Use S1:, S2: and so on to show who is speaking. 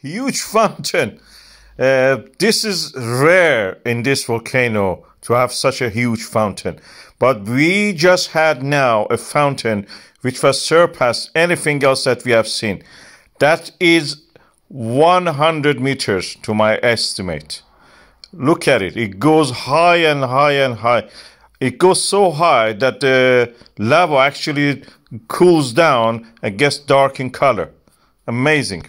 S1: huge fountain. Uh, this is rare in this volcano to have such a huge fountain. But we just had now a fountain which was surpassed anything else that we have seen. That is 100 meters to my estimate. Look at it. It goes high and high and high. It goes so high that the lava actually cools down and gets dark in color. Amazing.